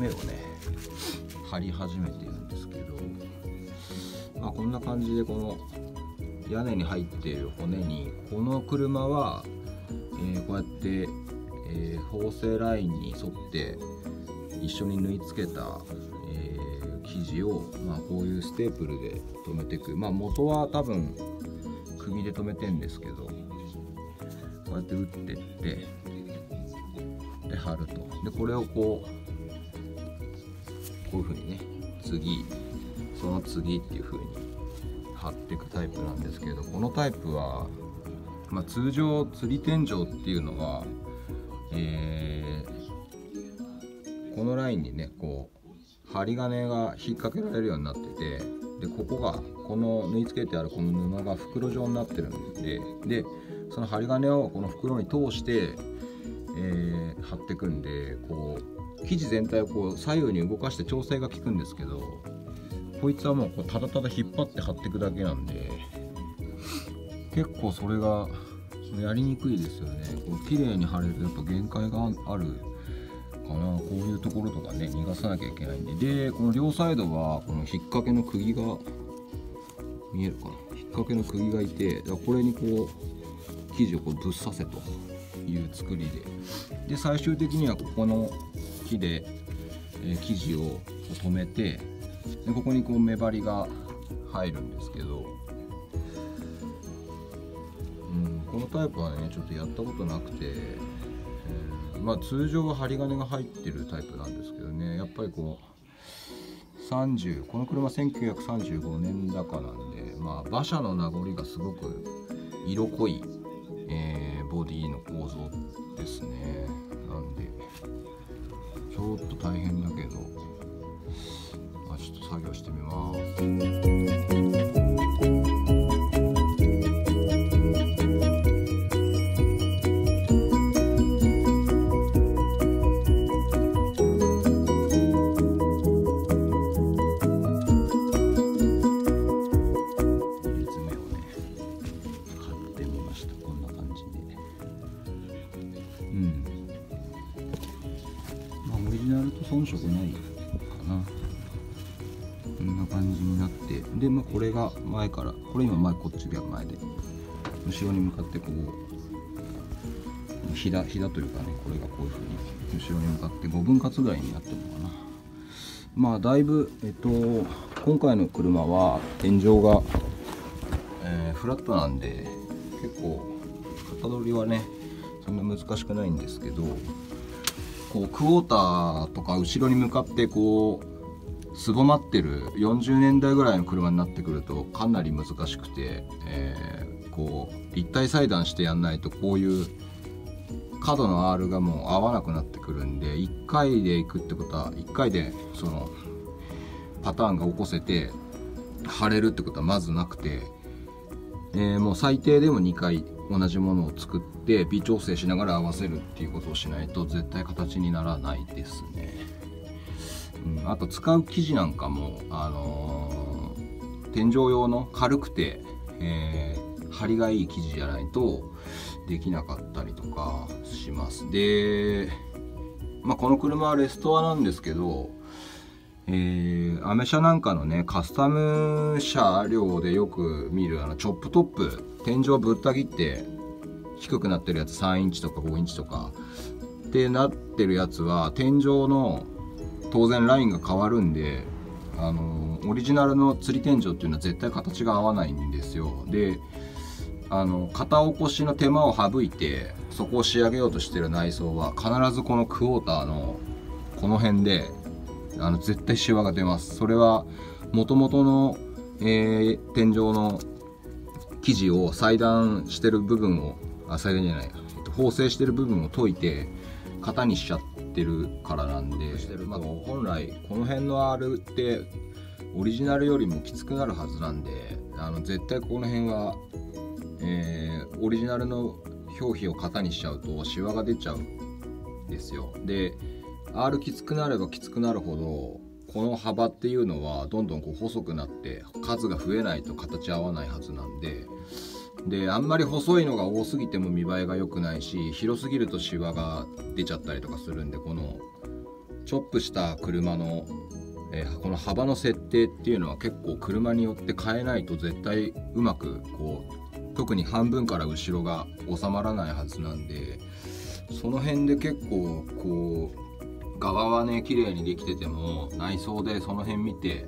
目をね貼り始めてるんですけど、まあ、こんな感じでこの屋根に入っている骨にこの車は、えー、こうやって、えー、縫製ラインに沿って一緒に縫い付けた、えー、生地を、まあ、こういうステープルで留めていく、まあ、元は多分釘で留めてんですけどこうやって打ってってで貼ると。でこれをこうこういう風にね次その次っていう風に貼っていくタイプなんですけどこのタイプは、まあ、通常釣り天井っていうのは、えー、このラインにねこう針金が引っ掛けられるようになっててでここがこの縫い付けてあるこの布が袋状になってるんででその針金をこの袋に通して、えー、貼ってくんでこう生地全体をこう左右に動かして調整が効くんですけどこいつはもうこうただただ引っ張って貼っていくだけなんで結構それがやりにくいですよね。こう綺麗に貼れるとやっぱ限界があるかな。こういうところとかね逃がさなきゃいけないんで。でこの両サイドはこの引っ掛けの釘が見えるかな。引っ掛けの釘がいてこれにこう生地をこうぶっ刺せという作りで。で最終的にはここの木で、え、生地を止めてでここにこう目張りが入るんですけど、うん、このタイプはねちょっとやったことなくて、えー、まあ通常は針金が入ってるタイプなんですけどねやっぱりこう30この車1935年だかなんでまあ馬車の名残がすごく色濃い、えー、ボディの構造ですね。なんでちょっと大変だけど。ちょっと作業してみます。で、まあ、これが前からこれ今前こっちが前で後ろに向かってこうひだひだというかねこれがこういうふうに後ろに向かって5分割ぐらいになってるのかな。まあだいぶえっと今回の車は天井が、えー、フラットなんで結構型取りはねそんな難しくないんですけどこうクォーターとか後ろに向かってこうすぼまってる40年代ぐらいの車になってくるとかなり難しくて、えー、こう立体裁断してやんないとこういう角の R がもう合わなくなってくるんで1回でいくってことは1回でそのパターンが起こせて貼れるってことはまずなくて、えー、もう最低でも2回同じものを作って微調整しながら合わせるっていうことをしないと絶対形にならないですね。あと使う生地なんかも、あのー、天井用の軽くて、えー、張りがいい生地じゃないとできなかったりとかします。で、まあ、この車はレストアなんですけどえー、アメ車なんかのねカスタム車両でよく見るあのチョップトップ天井ぶった切って低くなってるやつ3インチとか5インチとかってなってるやつは天井の当然ラインが変わるんであのオリジナルの釣り天井っていうのは絶対形が合わないんですよ。であの型起こしの手間を省いてそこを仕上げようとしてる内装は必ずこのクォーターのこの辺であの絶対シワが出ます。それはもともとの、えー、天井の生地を裁断してる部分をあ裁断じゃない。縫製してる部分を解いて型にしちゃってるからなんで、まあ、本来この辺の R ってオリジナルよりもきつくなるはずなんであの絶対この辺は、えー、オリジナルの表皮を型にしちゃうとシワが出ちゃうんですよ。で R きつくなればきつくなるほどこの幅っていうのはどんどんこう細くなって数が増えないと形合わないはずなんでであんまり細いのが多すぎても見栄えが良くないし広すぎるとシワが出ちゃったりとかするんでこのチョップした車の、えー、この幅の設定っていうのは結構車によって変えないと絶対うまくこう特に半分から後ろが収まらないはずなんでその辺で結構こう側はね綺麗にできてても内装でその辺見て、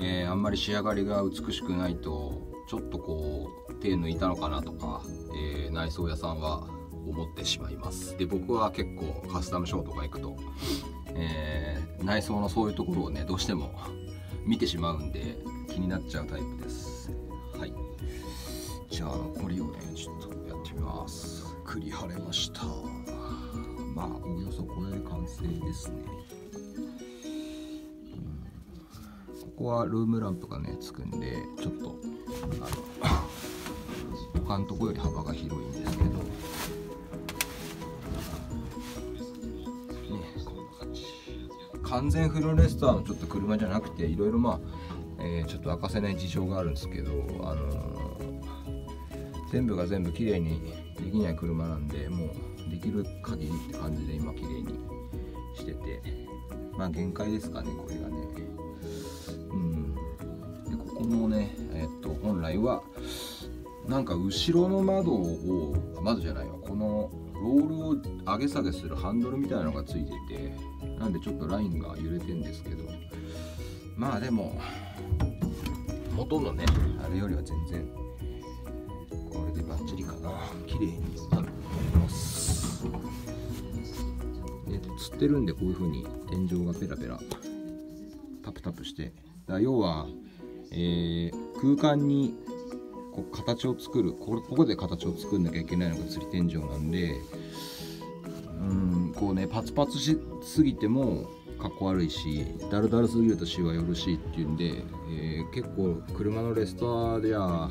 えー、あんまり仕上がりが美しくないとちょっとこう手抜いたのかなとか、えー、内装屋さんは思ってしまいます。で僕は結構カスタムショーとか行くと、えー、内装のそういうところをねどうしても見てしまうんで気になっちゃうタイプです。はい。じゃあ残りをねちょっとやってみます。栗晴れました。まあおよそこれで完成ですね。ここはルームランプがねつくんでちょっとあの他のとこより幅が広いんですけど。完全フルレストアのちょっと車じゃなくていろいろまあ、えー、ちょっと明かせない事情があるんですけど、あのー、全部が全部綺麗にできない車なんでもうできる限りって感じで今綺麗にしてて。まあ限界ですかねこれがね。うん。でここもねえ、っ本来はなんか後ろの窓を窓じゃないわこのロールを上げ下げするハンドルみたいなのがついててなんでちょっとラインが揺れてんですけどまあでも元のねあれよりは全然これでバッチリかな。綺麗になると思います。で釣ってるんでこういう風に天井がペラペラタプタプして。だ要は、えー、空間にこう形を作るここで形を作んなきゃいけないのが釣り天井なんでうんこうねパツパツしすぎてもかっこ悪いしだるだるすぎるとシワよろしいっていうんで、えー、結構車のレストアでは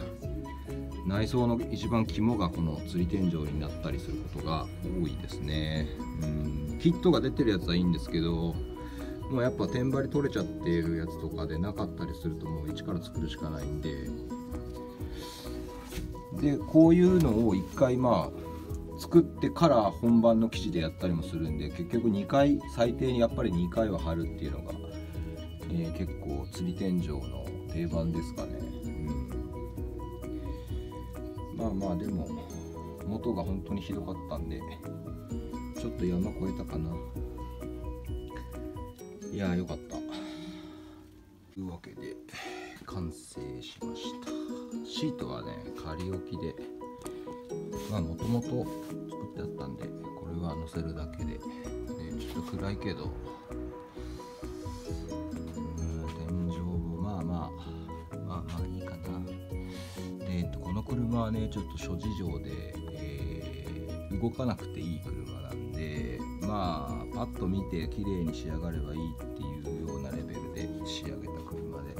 内装の一番肝がこの釣り天井になったりすることが多いですね。うんキットが出てるやつはいいんですけどもうやっぱ天張り取れちゃってるやつとかでなかったりするともう一から作るしかないんで。でこういうのを1回まあ作ってから本番の生地でやったりもするんで結局2回最低にやっぱり2回は貼るっていうのが、えー、結構釣り天井の定番ですかね、うん、まあまあでも元が本当にひどかったんでちょっと山越えたかな。いやよかった。というわけで完成しました。シートはね仮置きでまあもともと作ってあったんでこれは載せるだけででちょっと暗いけど天井もまあまあまあまあいいかな。で、この車はねちょっと諸事情で、えー、動かなくていい車なでまあパッと見て綺麗に仕上がればいいっていうようなレベルで仕上げた車で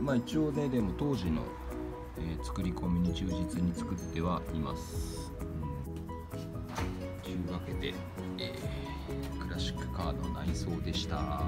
まあ一応ねでも当時の、えー、作り込みに忠実に作ってはいます。と、うん、いうわけで、えー、クラシックカーの内装でした。